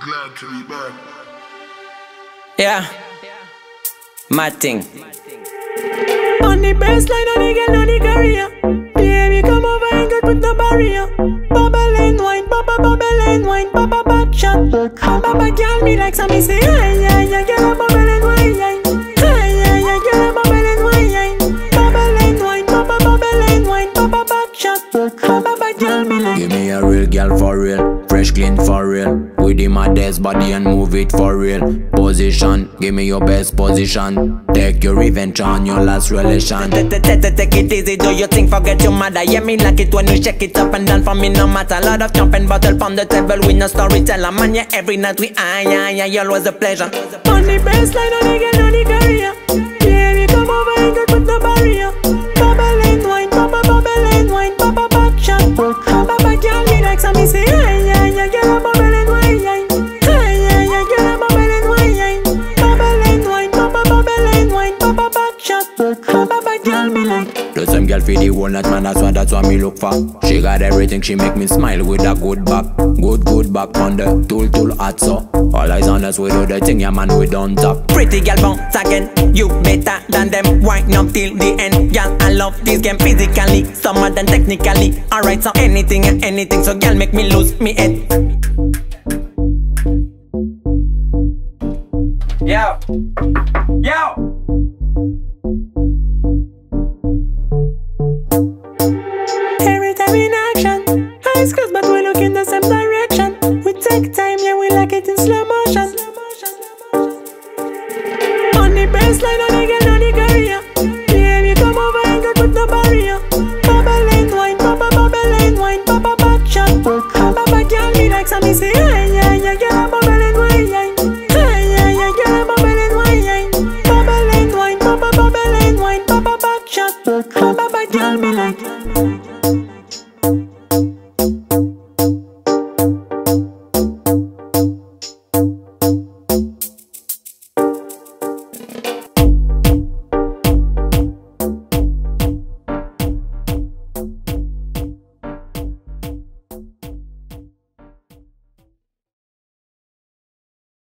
Glad to be back. Yeah. Mad thing. On the baseline, on the girl, on the career. Baby, come over and get put the barrier. Bubble and wine, bubble, bubble and wine, bubble back shot. Bubble back, girl, me like some me say, hey, yeah, yeah, girl, bubble and wine, yeah. Hey, yeah, yeah, girl, bubble and wine, yeah. Bubble and wine, bubble, bubble and wine, bubble back shot. Bubble girl, me like. Give me a real girl for real, fresh clean for real. With him a desk body and move it for real. Position, give me your best position. Take your revenge on your last relation. Take it easy, do your thing, forget your mother. Yeah, me like it when you shake it up and down for me, no matter. Lot of jumping bottle from the table, we no storyteller. Man, yeah, every night we ah, yeah, yeah, yeah, always a pleasure. On the baseline, on the girl, on the career. For the whole night, man, that's what, that's what me look for. She got everything, she make me smile with a good back. Good, good back on the tool, tool hot so. All eyes on us, we do the thing, yeah, man, we don't talk. Pretty girl bounce again, you better than them. Wind up till the end, girl. I love this game physically, some than technically. Alright, so anything and anything, so girl make me lose me head. Yo, yo. Baseline on the girl on the career. Yeah, you come over and go put no barrier. Bubble and wine, papa bubble and wine, papa back shot. Papa back girl, me like some say, yeah, yeah, yeah, girl, I'm bubble and wine, yeah. Papa, girl, me like